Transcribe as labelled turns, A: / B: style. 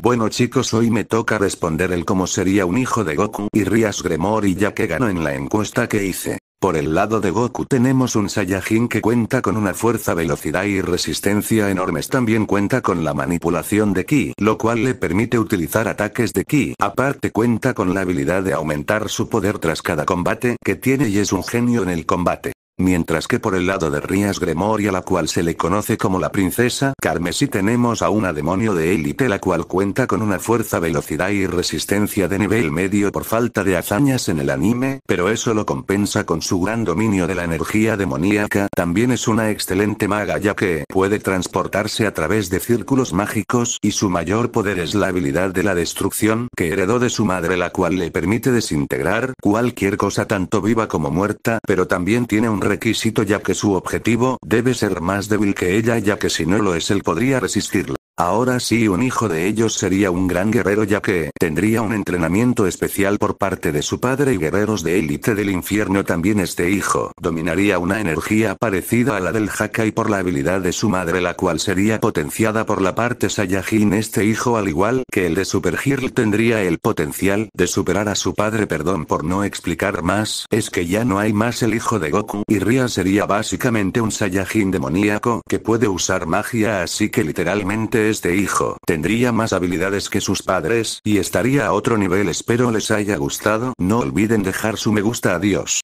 A: Bueno chicos hoy me toca responder el cómo sería un hijo de Goku y Rias Gremor y ya que ganó en la encuesta que hice. Por el lado de Goku tenemos un Saiyajin que cuenta con una fuerza, velocidad y resistencia enormes. También cuenta con la manipulación de Ki, lo cual le permite utilizar ataques de Ki. Aparte cuenta con la habilidad de aumentar su poder tras cada combate que tiene y es un genio en el combate. Mientras que por el lado de Rias Gremoria la cual se le conoce como la princesa Carmesí tenemos a una demonio de élite la cual cuenta con una fuerza, velocidad y resistencia de nivel medio por falta de hazañas en el anime, pero eso lo compensa con su gran dominio de la energía demoníaca. También es una excelente maga ya que puede transportarse a través de círculos mágicos y su mayor poder es la habilidad de la destrucción que heredó de su madre la cual le permite desintegrar cualquier cosa tanto viva como muerta, pero también tiene un requisito ya que su objetivo debe ser más débil que ella ya que si no lo es él podría resistirla. Ahora sí un hijo de ellos sería un gran guerrero ya que tendría un entrenamiento especial por parte de su padre y guerreros de élite del infierno. También este hijo dominaría una energía parecida a la del y por la habilidad de su madre la cual sería potenciada por la parte Saiyajin. Este hijo al igual que el de Super Girl tendría el potencial de superar a su padre. Perdón por no explicar más es que ya no hay más el hijo de Goku y Ria sería básicamente un Saiyajin demoníaco que puede usar magia así que literalmente este hijo tendría más habilidades que sus padres y estaría a otro nivel. Espero les haya gustado. No olviden dejar su me gusta. Adiós.